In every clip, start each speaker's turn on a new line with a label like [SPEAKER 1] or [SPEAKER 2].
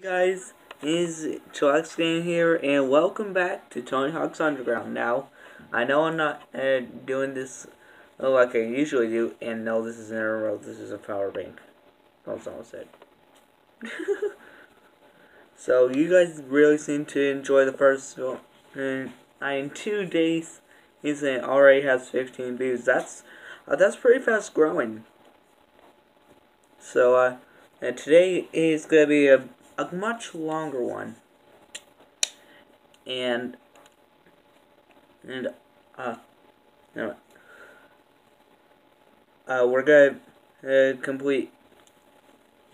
[SPEAKER 1] guys, is Chillax Game here, and welcome back to Tony Hawk's Underground. Now, I know I'm not uh, doing this like I usually do, and no, this is in a. This is a power bank. That's all I said. so, you guys really seem to enjoy the first one. And I, in two days, he's already has 15 views. That's uh, that's pretty fast growing. So, uh, today is gonna be a a much longer one. And and uh, no, uh, we're gonna uh, complete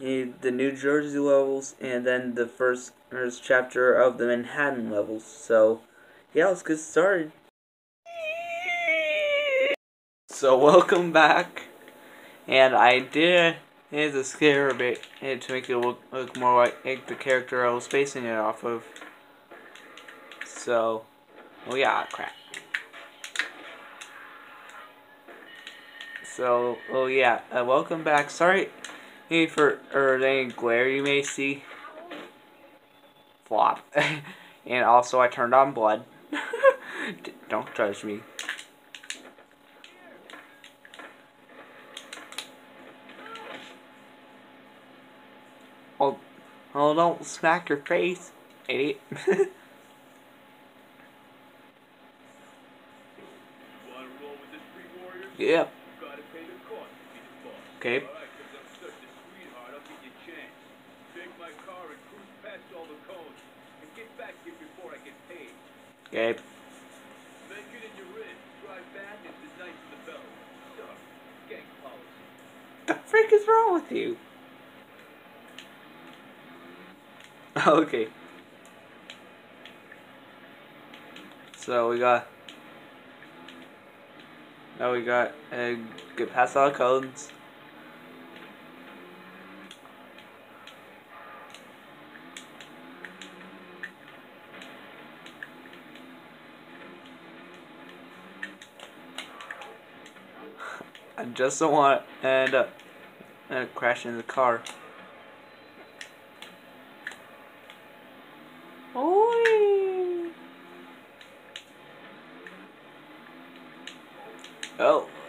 [SPEAKER 1] uh, the New Jersey levels and then the first, first chapter of the Manhattan levels. So yeah, let's get started. So welcome back, and I did is a scare a bit to make it look, look more like the character I was basing it off of. So, oh yeah, crap. So, oh yeah, uh, welcome back. Sorry for or any glare you may see. Flop. and also I turned on blood. Don't judge me. Oh, oh, don't smack your face, idiot. yep. Okay. Okay. The frick is wrong with you? okay. So we got. Now we got uh, get past the codes. I just don't want to end up uh, crashing the car. Oh,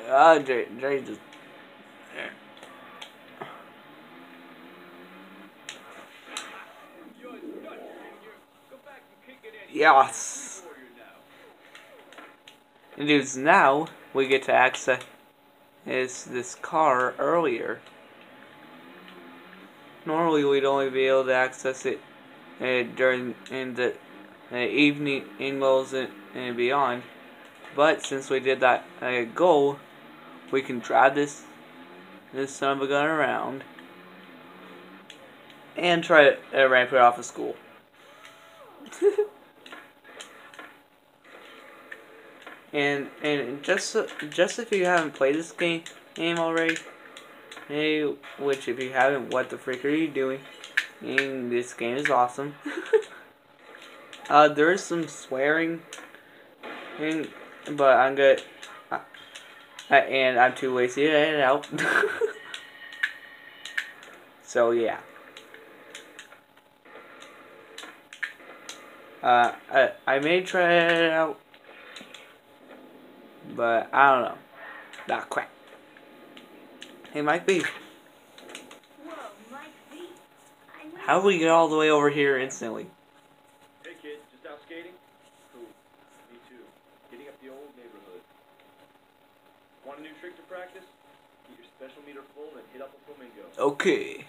[SPEAKER 1] ah, Jay, Jay just. Yes. Dudes, now we get to access is this car earlier. Normally, we'd only be able to access it during in the uh, evening angles and, and beyond. But since we did that uh, goal, we can drive this this son of a gun around and try to uh, ramp it off of school. and and just just if you haven't played this game game already, hey, which if you haven't, what the freak are you doing? And this game is awesome. uh, there is some swearing and but I'm good. Uh, and I'm too lazy to edit out. so yeah. Uh, I, I may try it out, but I don't know. Not quite. Hey, Mike V. How do we get all the way over here instantly? okay kids just out skating me too Want a new trick to practice? Get your special meter full, then hit up a flamingo. Okay.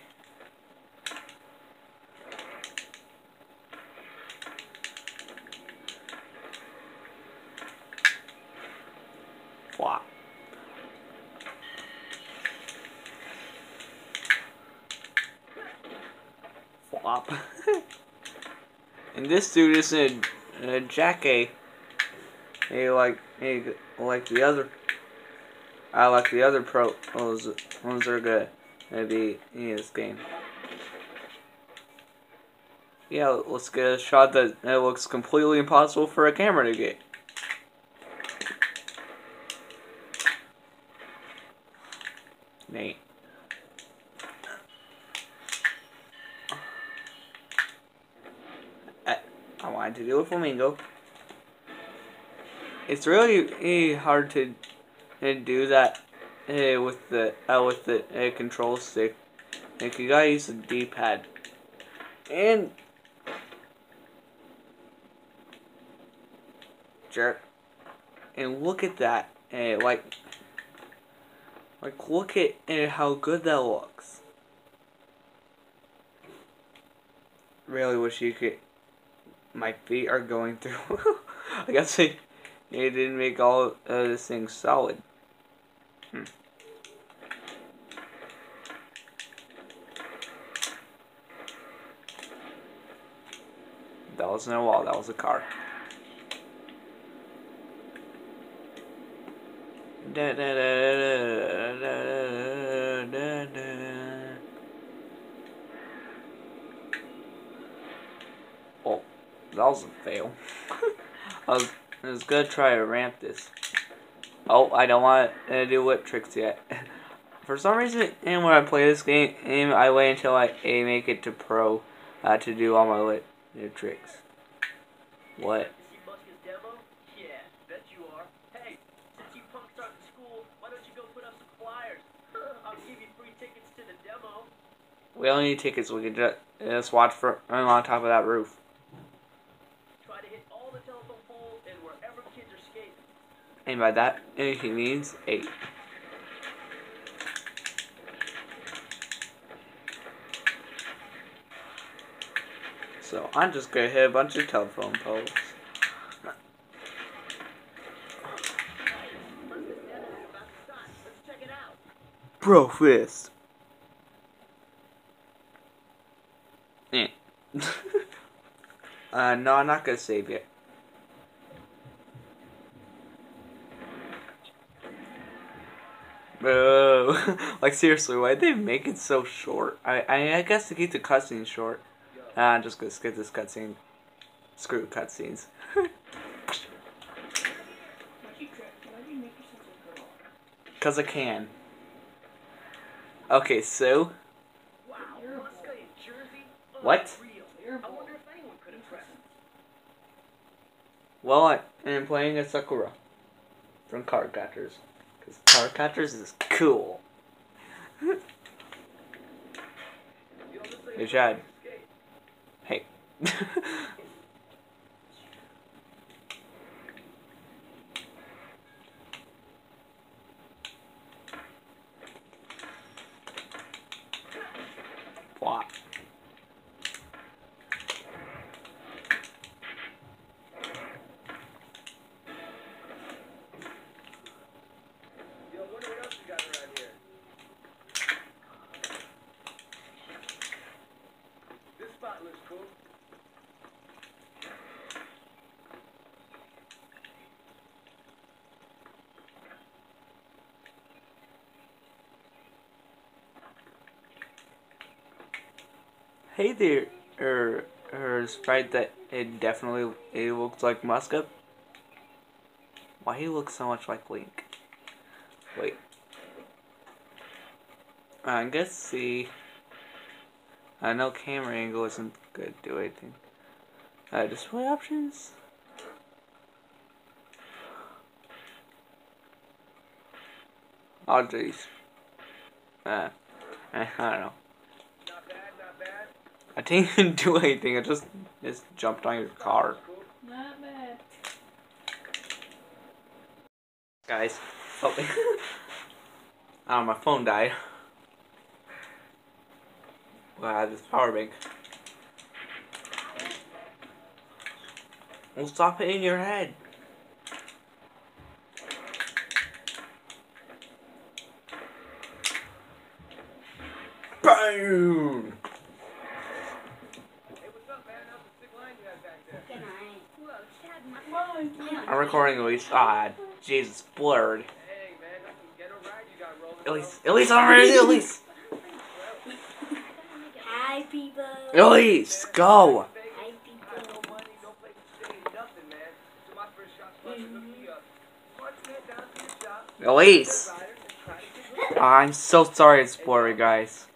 [SPEAKER 1] Flop. Flop. and this dude isn't a, a jackie. Hey, like, hey, like the other I like the other pro ones, are good. Maybe in this game. Yeah, let's get a shot that it looks completely impossible for a camera to get. Nate. To do a flamingo. It's really hard to do that uh, with the uh, with the uh, control stick. Like you gotta use the D-pad. And jerk. And look at that. Uh, like like look at uh, how good that looks. Really wish you could. My feet are going through. I guess they, they didn't make all of this thing solid. Hmm. That wasn't a wall, that was a car. Da da, da, da, oh, that was a fail. I, was, I was gonna try to ramp this. Oh, I don't want to do whip tricks yet. For some reason, and when I play this game, I wait until I make it to pro uh, to do all my whip tricks. What? We only need tickets. We can just, just watch from on top of that roof. Try to hit all the telephone poles and wherever kids are skating. And by that, he means eight. So I'm just gonna hit a bunch of telephone poles. Bro fist. Eh. uh, no, I'm not gonna save it. Bro, like seriously, why did they make it so short? I, I, I guess to keep the cutscene short. Ah, I'm just gonna skip this cutscene. Screw cutscenes. Cause I can. Okay, so. What? Well, I am playing a Sakura from Cardcaptors. Because Cardcaptors is cool. hey, Chad. Hey. what? Hey there, er, her sprite that it definitely it looks like Muska. Why he looks so much like Link? Wait. I guess see. I know camera angle isn't good. Do anything. Uh, display options. Oh jeez. Uh, I don't know. I didn't even do anything. I just just jumped on your car.
[SPEAKER 2] Not bad.
[SPEAKER 1] Guys, help me. oh, my phone died. Well, I have this power bank. Well, stop it in your head. Boom! I'm recording at least. Ah, Jesus, blurred. At least, at least I'm ready. At least.
[SPEAKER 2] Hi, people.
[SPEAKER 1] Elise, go.
[SPEAKER 2] Hi, people.
[SPEAKER 1] Elise. I'm so sorry it's blurry, guys.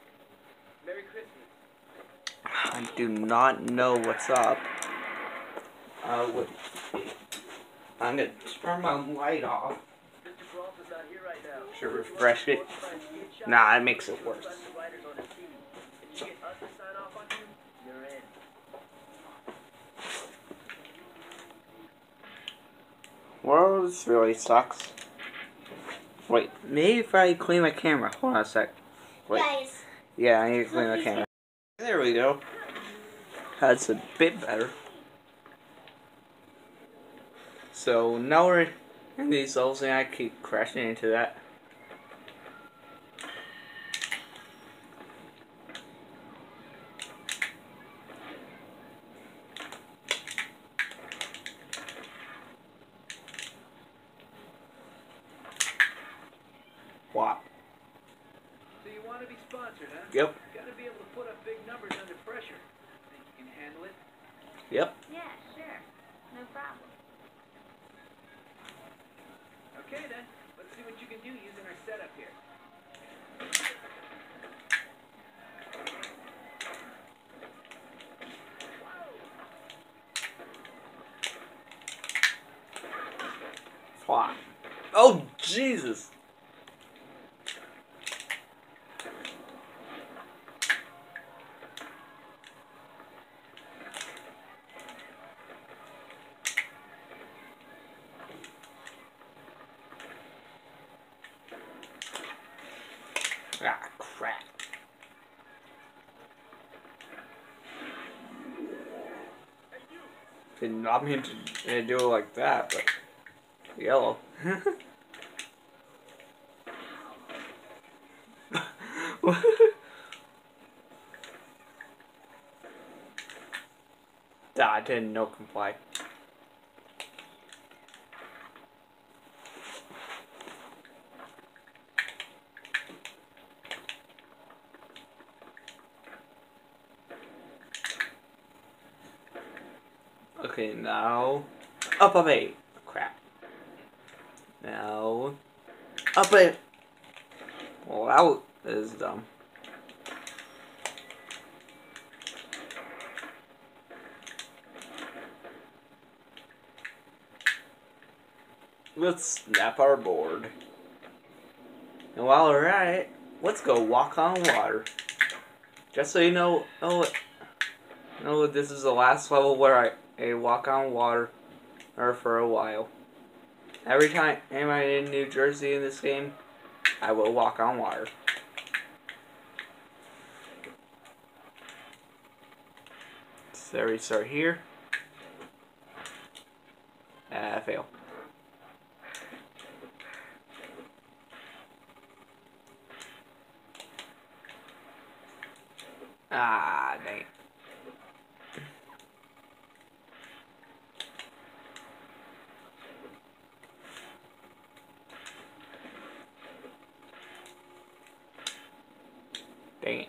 [SPEAKER 1] I do not know what's up. Uh, what? I'm gonna turn my light off.
[SPEAKER 3] Mr. Brault is not here right now.
[SPEAKER 1] Should refresh it. Nah, it makes it worse.
[SPEAKER 3] Writers on his team. If you get us to sign off on you, you're in.
[SPEAKER 1] Well, this really sucks. Wait, maybe if I clean my camera. Hold on a sec. Wait.
[SPEAKER 2] Guys,
[SPEAKER 1] Yeah, I need to clean my camera. There we go. That's a bit better. So now we're in these levels and I keep crashing into that. Wow.
[SPEAKER 3] So you want to be sponsored, huh?
[SPEAKER 1] Yep.
[SPEAKER 3] Got to be able to put up big numbers under pressure. Think you can handle it?
[SPEAKER 1] Yep.
[SPEAKER 2] yeah, sure. No problem.
[SPEAKER 3] Okay then. Let's see what you can do using our setup here.
[SPEAKER 1] Fuck. Oh, Jesus. Ah, crap. Did not mean to do it like that, but yellow. I didn't no comply. Okay, now up a eight. Crap. Now up a. Well, that is dumb. Let's snap our board. And while we're at it, let's go walk on water. Just so you know, oh, know this is the last level where I, I walk on water or for a while. Every time am I in New Jersey in this game, I will walk on water. So we start here. Ah, fail. Ah, Dang it.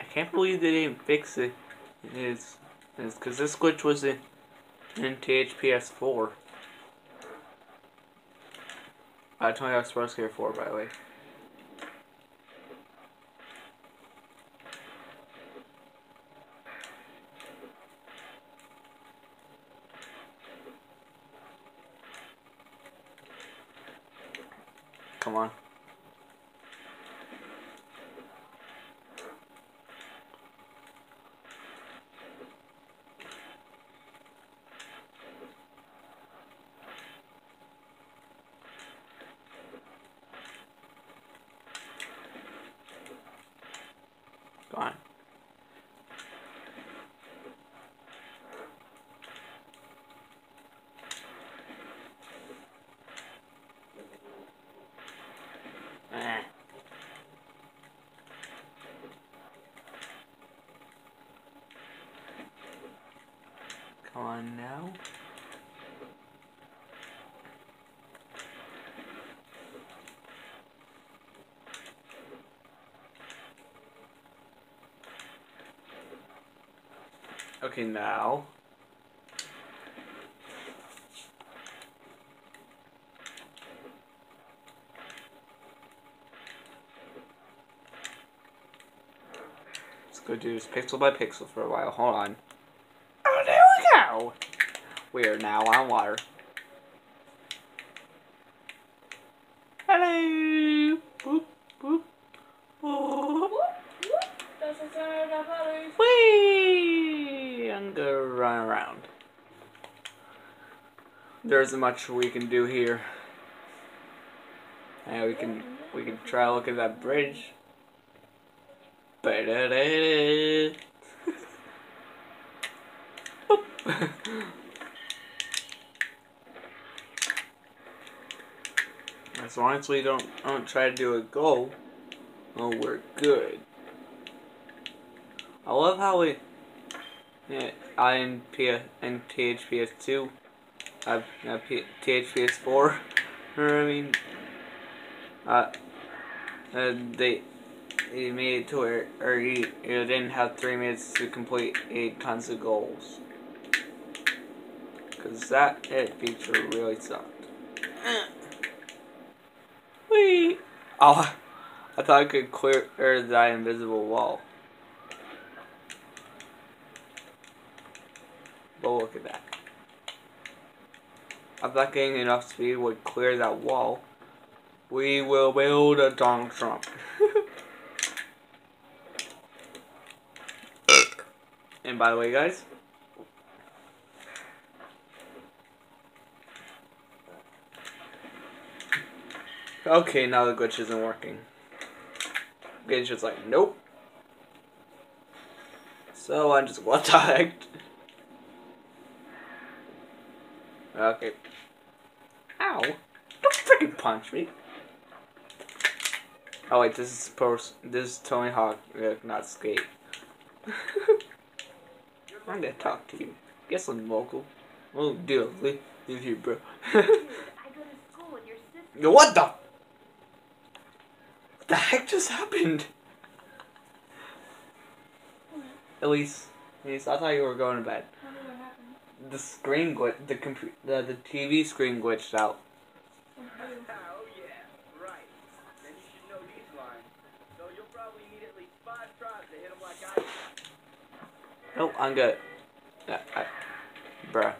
[SPEAKER 1] I can't believe they didn't fix it. It's because this glitch was in in THPS four. Uh, Tony Hawk's Pro Skater 4, by the way. Come on. Go on. Come on now. Okay, now. Let's go do this pixel by pixel for a while. Hold on. Oh, there we go! We are now on water. Hello! Boop, boop.
[SPEAKER 2] That's the sound of others.
[SPEAKER 1] Whee! I'm gonna run around. There isn't much we can do here. And we can we can try to look at that bridge. Boop. As long as we don't don't try to do a goal, oh we're good. I love how we yeah, I in P in THPS two uh, uh P, THPS four I mean uh, uh they they made it to where or you, you didn't have three minutes to complete eight tons of goals. Cause that hit feature really sucked. Wee Oh I thought I could clear that invisible wall. But look at that. If that getting enough speed would clear that wall, we will build a Donald Trump. and by the way, guys, okay, now the glitch isn't working. Glitch just like, nope. So I just what the heck? Okay. Ow! Don't freaking punch me. Oh wait, this is supposed. This is Tony Hawk, uh, not Skate. I'm gonna talk to you. Guess I'm local. Oh, deal with you, bro.
[SPEAKER 2] I go to school with your sister.
[SPEAKER 1] what the? The heck just happened? At least, at least I thought you were going to bed.
[SPEAKER 2] Tell me what happened.
[SPEAKER 1] The screen glitch, the compu- the the TV screen glitched out.
[SPEAKER 3] Oh, yeah, right. Then you should know these lines. So you'll probably need at least five tries to hit them like I.
[SPEAKER 1] Nope, oh, I'm good. I, uh, I, bruh.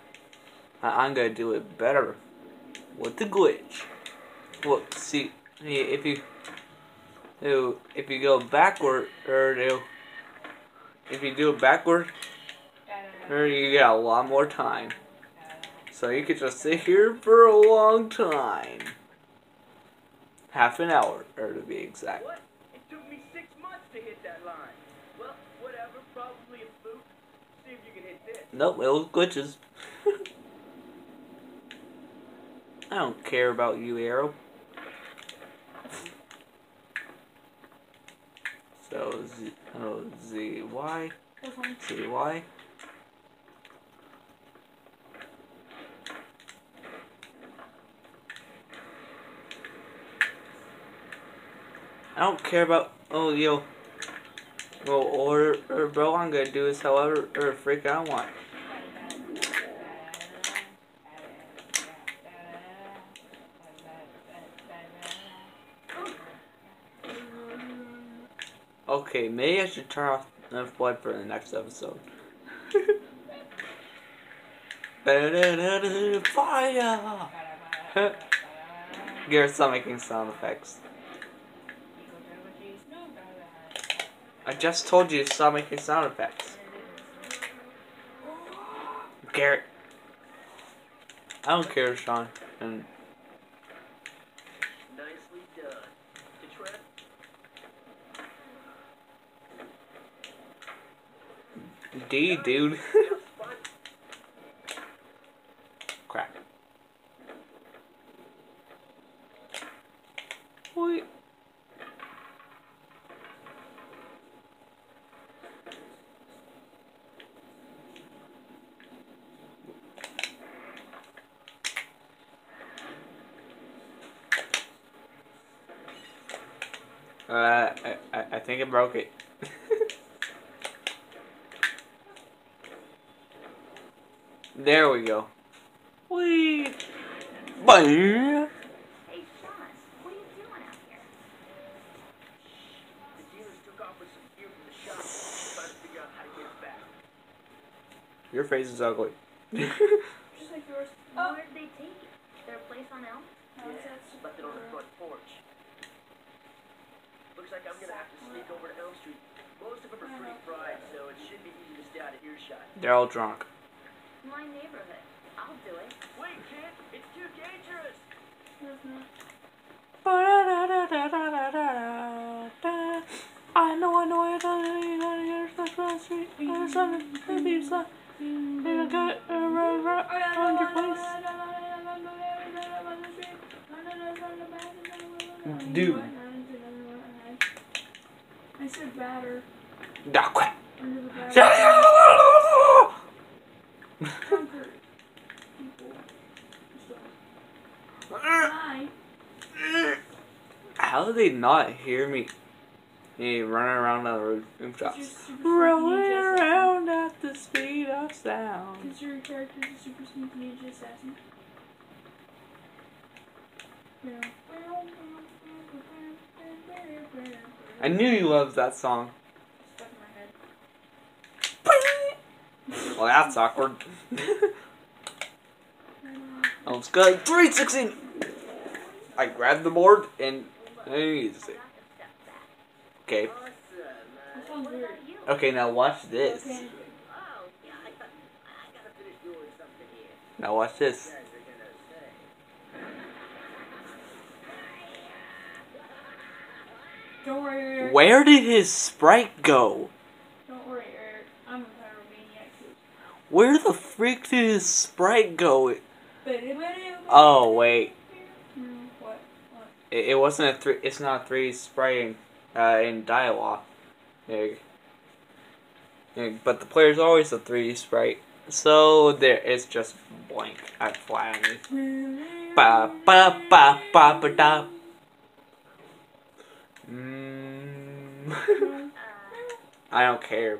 [SPEAKER 1] I, I'm gonna do it better with the glitch. Look, see, if you, if you go backward, er, or you, if you do it backward, or you get a lot more time. So you could just sit here for a long time. Half an hour, or to be exact.
[SPEAKER 3] What? It took me six months to hit that line. Well, whatever. Probably a fluke. See if you can hit this.
[SPEAKER 1] Nope, it was glitches. I don't care about you, Arrow. So, Z, oh, Z, Y. Z, Y. I don't care about, oh, yo. Well, or, or, bro, I'm gonna do this however, or freak I want. Okay, maybe I should turn off the flood for the next episode. Fire! Garrett, stop making sound effects. I just told you to stop making sound effects. Garrett. I don't care, Sean. And Dude. Crap. Wait. Uh, I, I, think it broke it.
[SPEAKER 3] How to get it back.
[SPEAKER 1] Your face is ugly.
[SPEAKER 2] Just like yours.
[SPEAKER 4] Oh.
[SPEAKER 2] Where did they take it? Their place on Elm?
[SPEAKER 3] Yeah, left it on the front porch. Looks like I'm gonna have to sneak over to Elm Street. Most of them are pretty uh-huh. fried, so it should be easy to stay out of earshot.
[SPEAKER 1] They're all drunk.
[SPEAKER 2] My neighborhood. I'll do it.
[SPEAKER 3] Wait, kid! It's too dangerous! Mm-hmm.
[SPEAKER 1] I know, I know, I know, you're the cross street, you're son, maybe son, you got around your place. Dude.
[SPEAKER 4] I said batter.
[SPEAKER 1] Nah, quit.
[SPEAKER 4] Under the batter.
[SPEAKER 1] Shut
[SPEAKER 4] Conquer people. Stuff. Hi.
[SPEAKER 1] How do they not hear me? Hey, running around on the roof- rooftops.
[SPEAKER 4] You're
[SPEAKER 1] Rolling
[SPEAKER 4] sneaky assassin.
[SPEAKER 1] around at the speed of sound.
[SPEAKER 4] Because your character's a super sneaky ninja assassin.
[SPEAKER 1] I knew you loved that song.
[SPEAKER 4] Stuck in my head.
[SPEAKER 1] Well, that's awkward. I was good. 316! I grabbed the board and Used. Okay.
[SPEAKER 3] Awesome,
[SPEAKER 4] That
[SPEAKER 3] man.
[SPEAKER 4] sounds
[SPEAKER 2] What
[SPEAKER 4] weird.
[SPEAKER 2] about you?
[SPEAKER 1] Okay, now watch this.
[SPEAKER 4] Okay.
[SPEAKER 3] Yeah, I, thought, I gotta finish doing something here.
[SPEAKER 1] Now watch this.
[SPEAKER 3] guys are gonna say.
[SPEAKER 4] Don't worry.
[SPEAKER 1] Where did his sprite go?
[SPEAKER 4] Don't worry, Eric. I'm a pyromaniac too.
[SPEAKER 1] Where the freak did his sprite go?
[SPEAKER 4] Oh,
[SPEAKER 1] wait. It, it wasn't a three. It's not a three sprite in, uh, in dialogue. Yeah, but the player's always a three sprite. So there, it's just blank. I fly on it. Ba ba ba ba ba da. Mm. I don't care.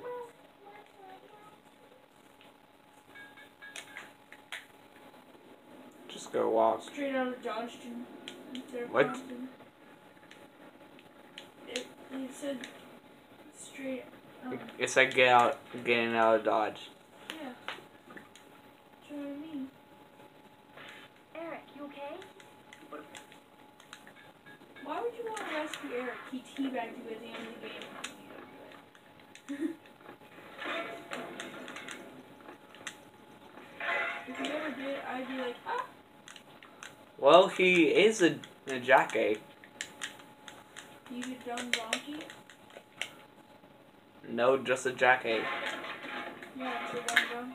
[SPEAKER 1] Just go walk.
[SPEAKER 4] Straight out of Johnston.
[SPEAKER 1] What?
[SPEAKER 4] It, it said straight. Um,
[SPEAKER 1] It's like get out, getting out of Dodge.
[SPEAKER 4] yeah. That's what I mean.
[SPEAKER 2] Eric, you okay?
[SPEAKER 4] Why would you want to rescue Eric? He teabagged you at the end of the game. if you ever did, I'd be like, ah.
[SPEAKER 1] Well, he is a, a jackie.
[SPEAKER 4] You could dumb donkey.
[SPEAKER 1] No, just a jackie.
[SPEAKER 4] Yeah, it's a dumb donkey.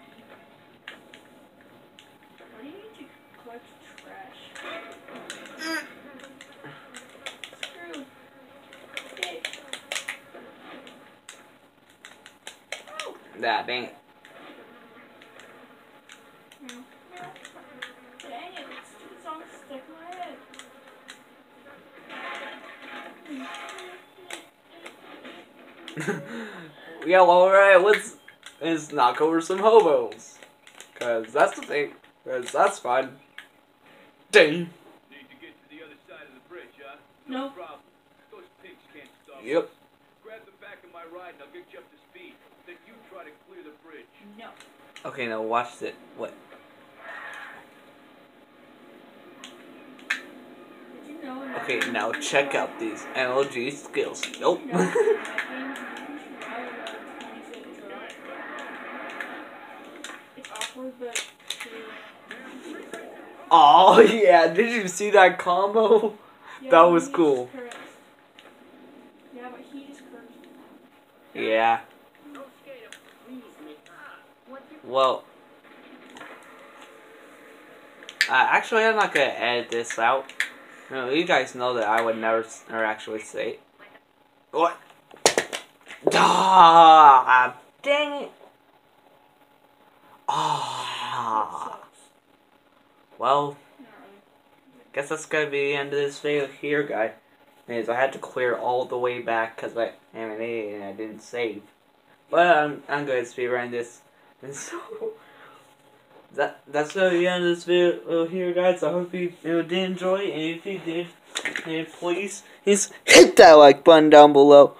[SPEAKER 4] Why do you need to collect trash? Screw. Oh.
[SPEAKER 1] That dang it. Yeah, well, alright, let's, let's knock over some hobos. Cause that's the thing. Cause that's fun. Dang.
[SPEAKER 3] Need to get to the other side of the bridge, huh?
[SPEAKER 4] No.
[SPEAKER 3] problem. Those pigs can't stop us.
[SPEAKER 1] Yep.
[SPEAKER 3] Grab the back of my ride and I'll get you up to speed. Then you try to clear the bridge.
[SPEAKER 4] No.
[SPEAKER 1] Okay, now watch it. What?
[SPEAKER 4] You know
[SPEAKER 1] Okay, now check out these NLG skills. Nope.
[SPEAKER 4] You know, in that game, you should probably go to 26 try. It's awkward, but true.
[SPEAKER 1] Oh yeah, did you see that combo?
[SPEAKER 4] Yeah,
[SPEAKER 1] That was cool.
[SPEAKER 4] Yeah, but he cursed.
[SPEAKER 1] Yeah.
[SPEAKER 3] Don't skate him. Please, me. Ah.
[SPEAKER 2] What's your
[SPEAKER 1] Well. Uh, actually, I'm not gonna edit this out. No, you guys know that I would never or actually say it. What? Ah, dang it. Ah. Well, guess that's gonna be the end of this video here, guys. I had to clear all the way back because I M&A and eh, I didn't save. But um, I'm I'm going to speedrun this. And so that that's the end of this video here, guys. I hope you, you did enjoy, and if you did, then please just hit that like button down below.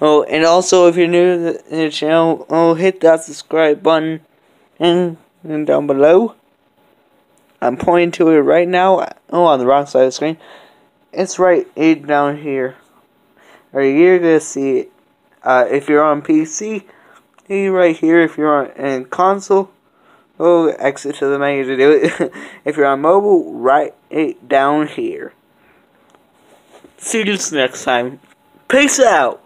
[SPEAKER 1] Oh, and also if you're new to the, the channel, oh, hit that subscribe button and, and down below. I'm pointing to it right now. Oh, on the wrong side of the screen. It's right eight down here. Or you're gonna see it. Uh, if you're on PC, right here. If you're on console, oh, exit to the menu to do it. if you're on mobile, right it down here. See you next time. Peace out.